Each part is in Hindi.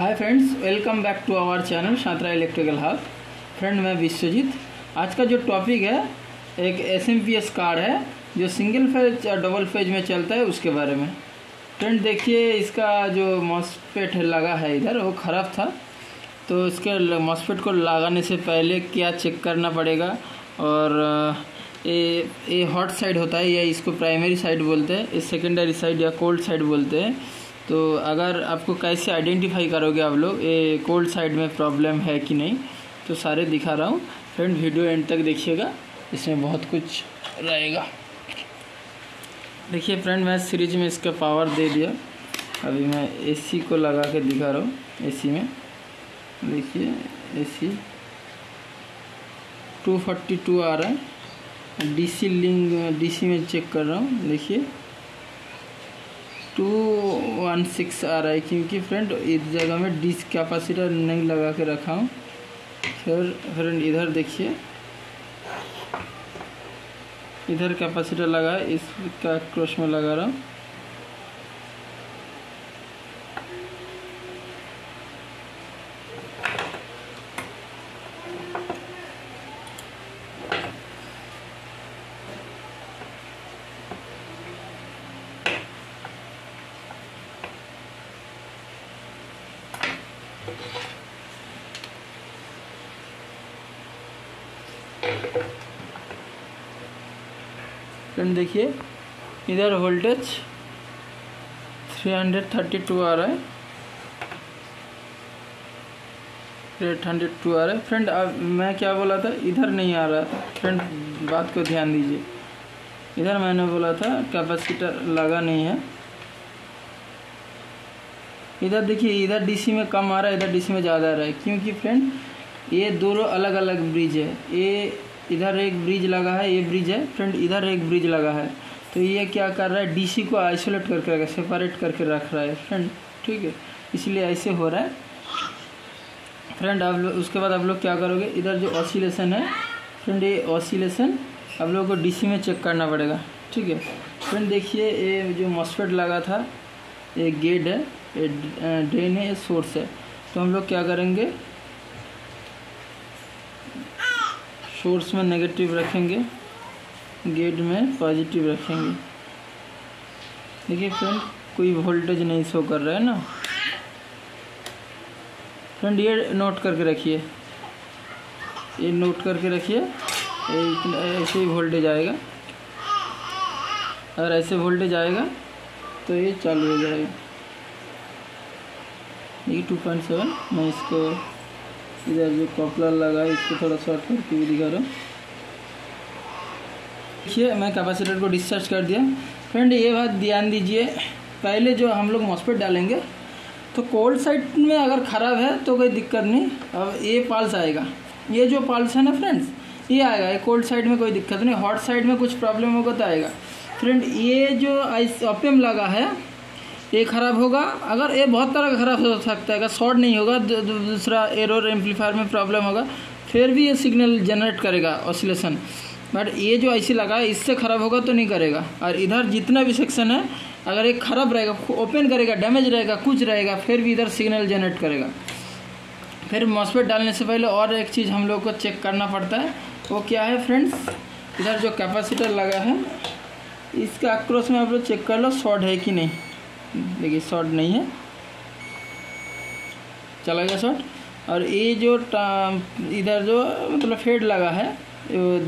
Hi friends welcome back to our channel शांतरा electrical hub friend मैं विश्वजीत। आज का जो टॉपिक है, एक एस एम पी एस कार है, जो सिंगल फ़ेज़ और डबल फ़ेज़ में चलता है, उसके बारे में। फ्रेंड देखिए, इसका जो मॉसपेट लगा है इधर, वो ख़राब था। तो इसके मॉसपेट को लगाने से पहले क्या चेक करना पड़ेगा? और, ये ये हॉट साइड होता है, या इसको प्राइमरी साइड बोलते हैं, ये सेकेंडरी साइड या कोल्ड साइड बोलते हैं। तो अगर आपको कैसे आइडेंटिफाई करोगे आप लोग, ये कोल्ड साइड में प्रॉब्लम है कि नहीं तो सारे दिखा रहा हूँ। फ्रेंड वीडियो एंड तक देखिएगा, इसमें बहुत कुछ रहेगा। देखिए फ्रेंड मैं सीरीज़ में इसका पावर दे दिया। अभी मैं एसी को लगा के दिखा रहा हूँ एसी में। देखिए एसी 242 आ रहा है। डीसी लिंक डीसी में चेक कर रहा हूँ, देखिए। टू वन सिक्स आ रहा है क्योंकि फ्रेंड इस जगह में डिस कैपेसिटर नहीं लगा के रखा हूँ। फिर फ्रेंड इधर देखिए। इधर कैपेसिटर लगा है इसका क्रॉस में लगा रहा हूँ। फ्रेंड देखिए, इधर वोल्टेज 332 आ रहा है। एट हंड्रेड टू आ रहा है। फ्रेंड अब मैं क्या बोला था? इधर नहीं आ रहा था। फ्रेंड बात को ध्यान दीजिए। इधर मैंने बोला था कैपेसिटर लगा नहीं है। इधर देखिए, इधर डीसी में कम आ रहा है, इधर डीसी में ज़्यादा आ रहा है। क्योंकि फ्रेंड ये दोनों अलग अलग ब्रिज है। ये इधर एक ब्रिज लगा है, ये ब्रिज है। फ्रेंड इधर एक ब्रिज लगा है। तो ये क्या कर रहा है डीसी को आइसोलेट करके रखा सेपरेट करके रख रहा है। फ्रेंड ठीक है? इसलिए ऐसे हो रहा है। फ्रेंड आप लोग, उसके बाद आप लोग क्या करोगे? इधर जो ऑसिलेशन है फ्रेंड ये ऑसिलेशन आप लोगों को डीसी में चेक करना पड़ेगा। ठीक है? फ्रेंड देखिए, ये जो मॉसफेट लगा था ये गेट है, ये ड्रेन है, ये सोर्स है। तो हम लोग क्या करेंगे? सोर्स में नेगेटिव रखेंगे गेट में पॉजिटिव रखेंगे। देखिए फ्रेंड कोई वोल्टेज नहीं शो कर रहा है ना? फ्रेंड ये नोट करके रखिए। ये नोट करके रखिए ऐसे ही वोल्टेज आएगा। अगर ऐसे वोल्टेज आएगा तो ये चालू हो जाएगा। ये टू पॉइंट सेवन मैं इसको इधर जो कॉपलर लगा इसको थोड़ा शॉर्ट करके भी दिखा रहा हूँ। देखिए, मैं कैपेसिटर को डिस्चार्ज कर दिया। फ्रेंड ये बात ध्यान दीजिए, पहले जो हम लोग मॉसपेट डालेंगे तो कोल्ड साइड में अगर ख़राब है तो कोई दिक्कत नहीं। अब ये पाल्स आएगा। ये जो पाल्स है ना फ्रेंड्स ये आएगा। ये कोल्ड साइड में कोई दिक्कत नहीं। हॉट साइड में कुछ प्रॉब्लम होगा तो आएगा। फ्रेंड, ये जो ओपियम लगा है, ये ख़राब होगा। अगर ये बहुत तरह का ख़राब हो सकता है, अगर शॉर्ट नहीं होगा दूसरा एरोर एम्पलीफायर में प्रॉब्लम होगा, फिर भी ये सिग्नल जनरेट करेगा, ऑसिलेशन। बट ये जो ऐसी लगा है, इससे ख़राब होगा तो नहीं करेगा। और इधर जितना भी सेक्शन है, अगर ये ख़राब रहेगा ओपन करेगा, डैमेज रहेगा, कुछ रहेगा, फिर भी इधर सिग्नल जनरेट करेगा। फिर मॉसपेट डालने से पहले और एक चीज़ हम लोग को चेक करना पड़ता है, वो क्या है फ्रेंड्स? इधर जो कैपेसिटर लगा है इसका अक्रॉस में आप लोग चेक कर लो शॉर्ट है कि नहीं। देखिए शॉर्ट नहीं है। चला गया शॉर्ट और ये जो इधर जो मतलब फेड लगा है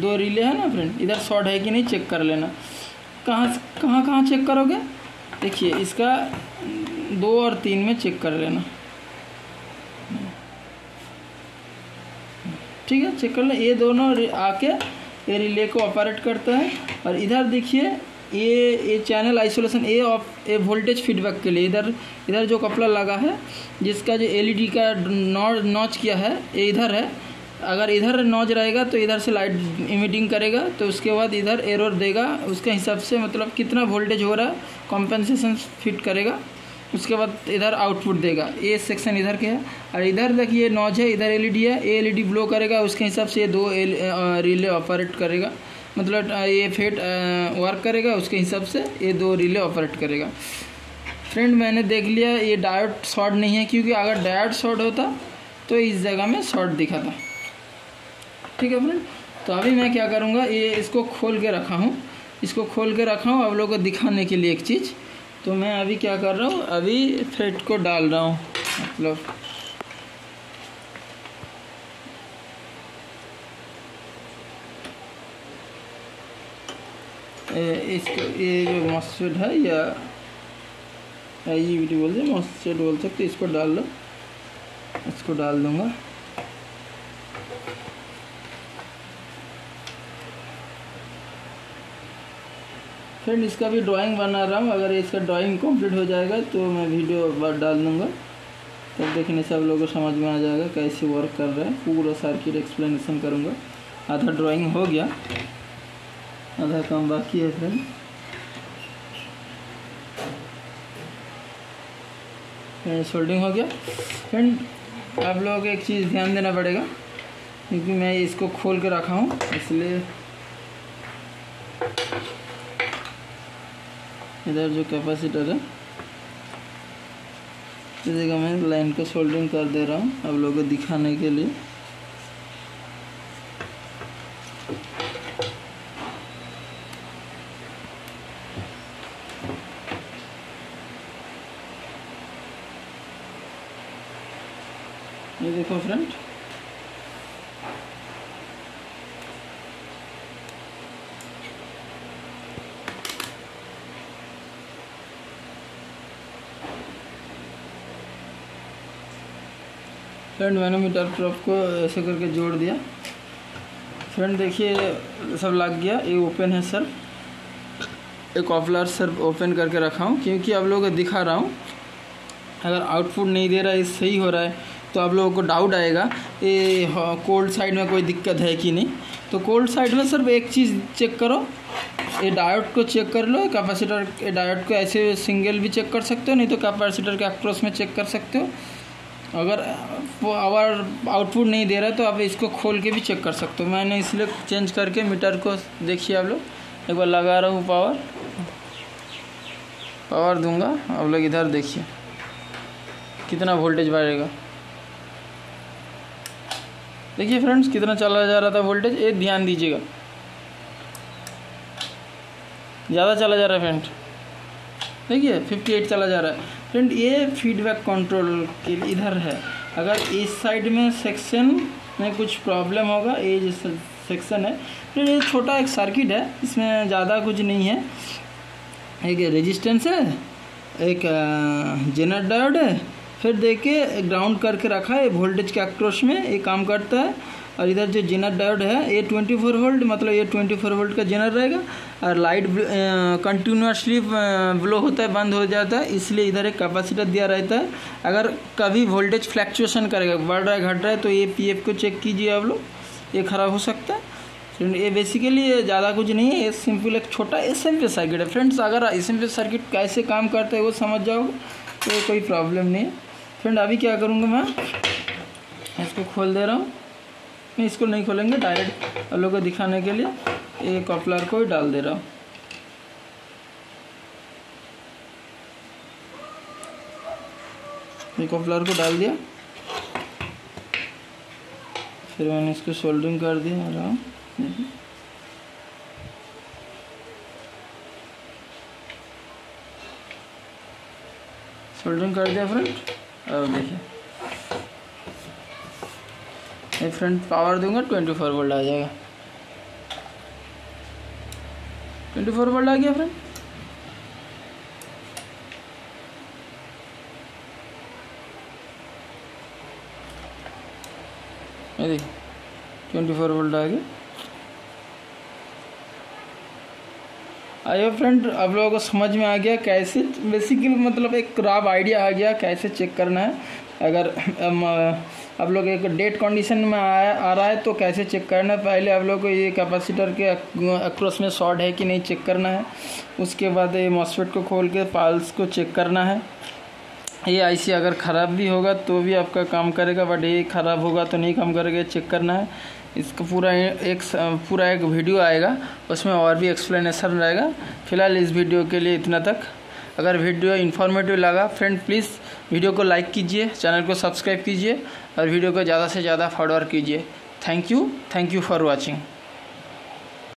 दो रिले है ना फ्रेंड इधर शॉर्ट है कि नहीं चेक कर लेना। कहाँ कहाँ कहाँ चेक करोगे? देखिए, इसका दो और तीन में चेक कर लेना। ठीक है चेक कर ले ये दोनों आके ये रिले को ऑपरेट करते हैं। और इधर देखिए ये ये channel isolation a of a voltage feedback के लिए। इधर इधर जो कपड़ा लगा है, जिसका जो एलईडी का नॉ नॉच किया है, ये इधर है। अगर इधर नॉच रहेगा तो इधर से लाइट इमिटिंग करेगा तो उसके बाद इधर एरर देगा। उसके हिसाब से मतलब कितना वोल्टेज हो रहा है कॉम्पेंसेशन फिट करेगा। उसके बाद इधर आउटपुट देगा। ये सेक्शन इधर के है। और इधर देखिए नॉच है, इधर एलईडी है ए एलईडी ब्लो करेगा। उसके हिसाब से ये दो रिले ऑपरेट करेगा। मतलब ये फेट वर्क करेगा, उसके हिसाब से ये दो रिले ऑपरेट करेगा। फ्रेंड मैंने देख लिया, ये डायोड शॉर्ट नहीं है, क्योंकि अगर डायोड शॉर्ट होता तो इस जगह में शॉर्ट दिखा था ठीक है फ्रेंड तो अभी मैं क्या करूँगा, ये इसको खोल के रखा हूँ। इसको खोल के रखा हूँ, आप लोगों को दिखाने के लिए एक चीज़। तो मैं अभी क्या कर रहा हूँ, अभी फेट को डाल रहा हूँ। मतलब इसको ये जो मस्जिद है या आई भी बोलते मस्जिद बोल सकते इसको डाल लो इसको डाल दूँगा फ्रेंड इसका भी ड्राइंग बना रहा हूँ अगर इसका ड्राइंग कंप्लीट हो जाएगा तो मैं वीडियो डाल दूँगा तब देखने से आप लोगों को समझ में आ जाएगा कैसे वर्क कर रहा है पूरा सर्किट एक्सप्लेनेशन करूँगा आधा ड्राइंग हो गया आधा काम बाकी है फ्रेंड सोल्डिंग हो गया। फ्रेंड आप लोगों को एक चीज़ ध्यान देना पड़ेगा, क्योंकि मैं इसको खोल के रखा हूँ, इसलिए इधर जो कैपेसिटर है, इस जगह मैं लाइन को सोल्डरिंग कर दे रहा हूँ आप लोगों को दिखाने के लिए ये देखो फ्रेंड फ्रेंड, मैंने मीटर प्रोप को ऐसे करके जोड़ दिया। फ्रेंड, देखिए, सब लग गया। ये ओपन है सर एक ऑफलर सर ओपन करके रखा हूँ, क्योंकि आप लोगों को दिखा रहा हूँ। अगर आउटपुट नहीं दे रहा है सही हो रहा है तो आप लोगों को डाउट आएगा, ये कोल्ड साइड में कोई दिक्कत है कि नहीं? तो कोल्ड साइड में सिर्फ़ एक चीज़ चेक करो। ये डायोड को चेक कर लो कैपेसिटर डायोड को ऐसे सिंगल भी चेक कर सकते हो, नहीं तो कैपेसिटर के अक्रॉस में चेक कर सकते हो। अगर आवर आउटपुट नहीं दे रहा तो आप इसको खोल के भी चेक कर सकते हो। मैंने इसलिए चेंज करके मीटर को देखिए आप लोग। एक बार लगा रहा हूँ पावर पावर दूँगा। आप लोग इधर देखिए। कितना वोल्टेज बढ़ेगा। देखिए फ्रेंड्स कितना चला जा रहा था वोल्टेज ये ध्यान दीजिएगा। ज़्यादा चला जा रहा है फ्रेंड देखिए 58 चला जा रहा है। फ्रेंड ये फीडबैक कंट्रोल के इधर है। अगर इस साइड में सेक्शन में कुछ प्रॉब्लम होगा, ये जो सेक्शन है, फिर ये छोटा एक सर्किट है, इसमें ज़्यादा कुछ नहीं है। एक रेजिस्टेंस है, एक जेनर डायोड है, फिर देखिए ग्राउंड करके रखा है वोल्टेज के अक्रोश में, ये काम करता है। और इधर जो जेनर डायोड है, ये ट्वेंटी फोर वोल्ट मतलब ये ट्वेंटी फोर वोल्ट का जेनर रहेगा। और लाइट कंटिन्यूसली ब्लो होता है, बंद हो जाता है, इसलिए इधर एक कैपेसिटर दिया रहता है। अगर कभी वोल्टेज फ्लैक्चुएशन करेगा, बढ़ रहा है, घट रहा है तो ये पी को चेक कीजिए आप लोग, ये ख़राब हो सकता है। ये बेसिकली ज़्यादा कुछ नहीं है, ये सिंपल एक छोटा एस एम सर्किट है। फ्रेंड्स अगर एस एम सर्किट कैसे काम करता है, वो समझ जाओ तो कोई प्रॉब्लम नहीं है। फ्रेंड अभी क्या करूँगा मैं? इसको खोल दे रहा हूँ। नहीं, इसको नहीं खोलेंगे डायरेक्ट लोगों को दिखाने के लिए। एक कपलर को डाल दे रहा हूँ। एक कपलर को डाल दिया। फिर मैंने इसको सोल्डरिंग कर दिया आराम सोल्डरिंग कर दिया फ्रेंड और देखिए। ये फ्रंट पावर दूँगा, ट्वेंटी फोर वोल्ट आ जाएगा। ट्वेंटी फोर वोल्ट आ गया फ्रेंड ये ट्वेंटी फोर वोल्ट आ गया। आइए फ्रेंड आप लोगों को समझ में आ गया कैसे बेसिकली मतलब एक खराब आइडिया आ गया, कैसे चेक करना है। अगर आप लोग एक डेट कंडीशन में आया, आ रहा है तो कैसे चेक करना है? पहले आप लोग को ये कैपेसिटर के अक्रॉस में शॉर्ट है कि नहीं चेक करना है? उसके बाद ये मॉसफेट को खोल के पाल्स को चेक करना है। ये आईसी अगर ख़राब भी होगा तो भी आपका काम करेगा बट ये ख़राब होगा तो नहीं काम करेगा चेक करना है। इसका पूरा एक पूरा एक वीडियो आएगा, उसमें और भी एक्सप्लेनेशन रहेगा। फ़िलहाल इस वीडियो के लिए इतना तक। अगर वीडियो इन्फॉर्मेटिव लगा फ्रेंड प्लीज़ वीडियो को लाइक कीजिए चैनल को सब्सक्राइब कीजिए। और वीडियो को ज़्यादा से ज़्यादा फॉरवर्ड कीजिए। Thank you thank you for watching.